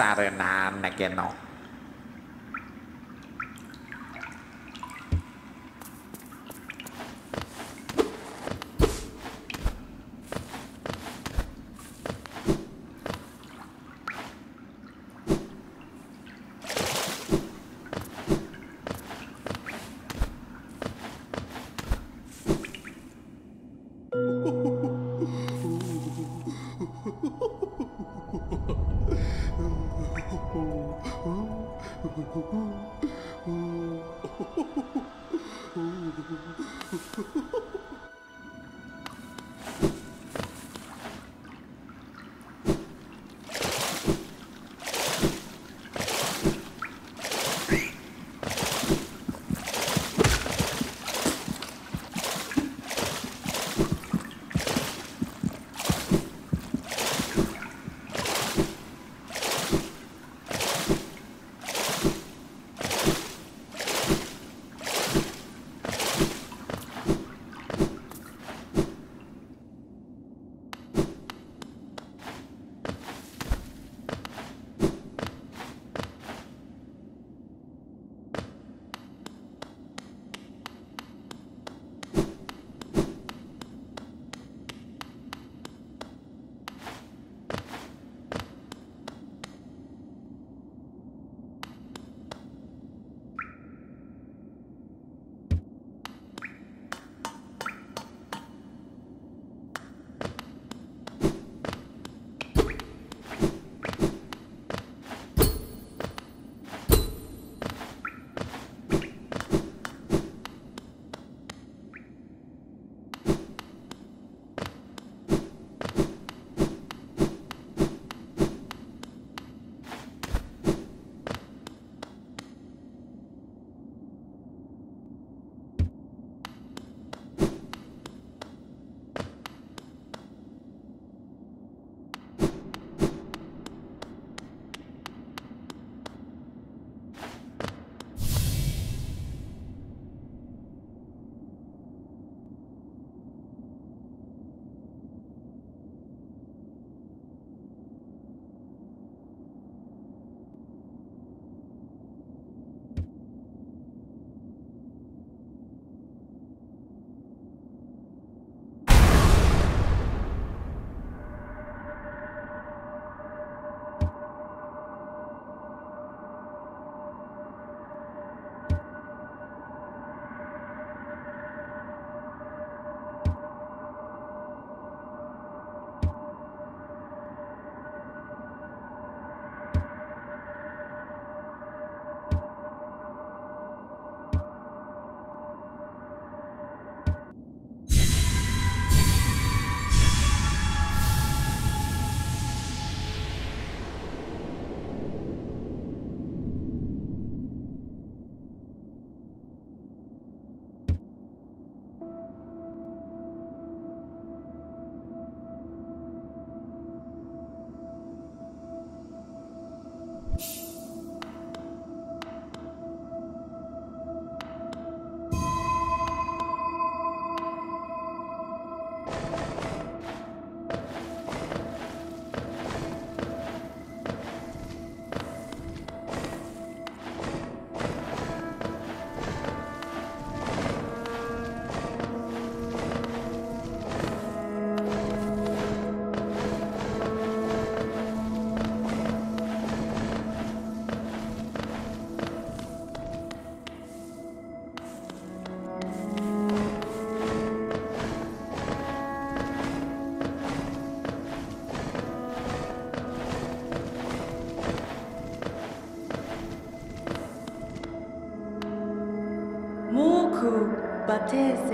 啥的难呢？个呢？Lucani!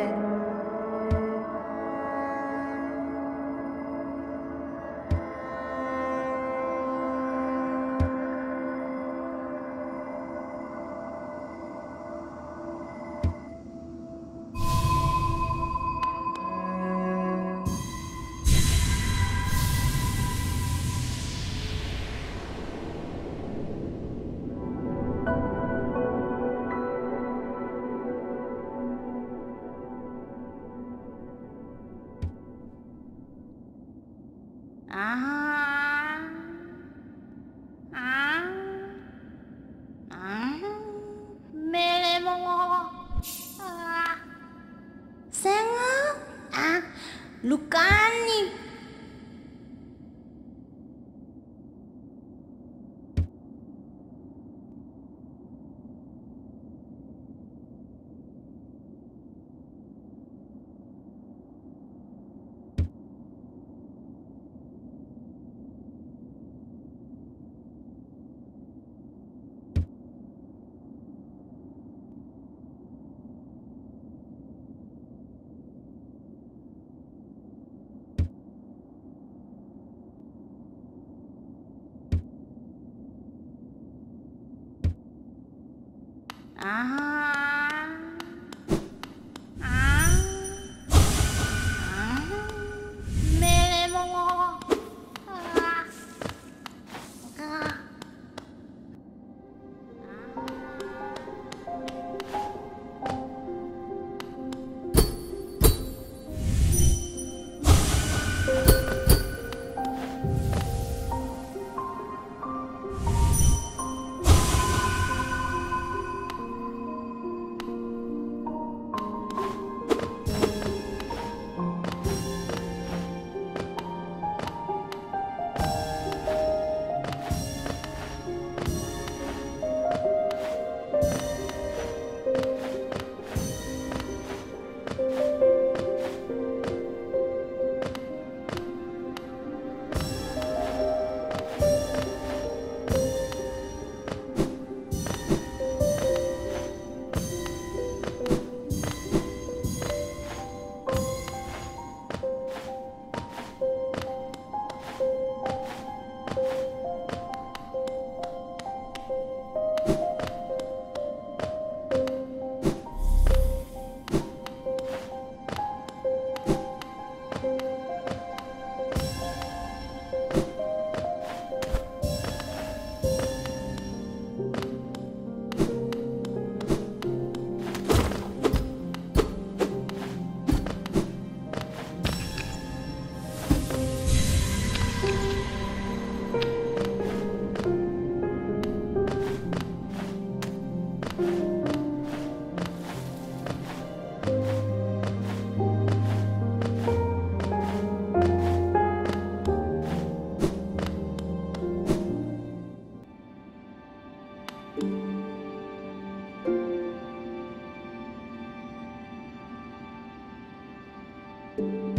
Korohoru.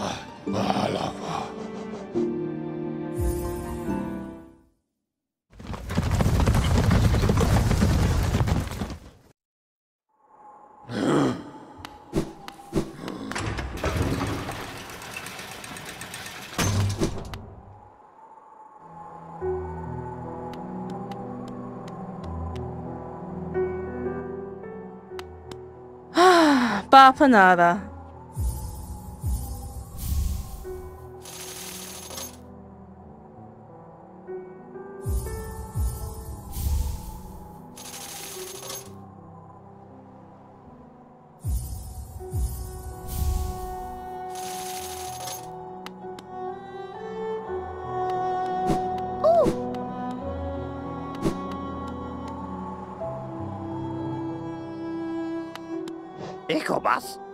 Ah, Tiema Valava.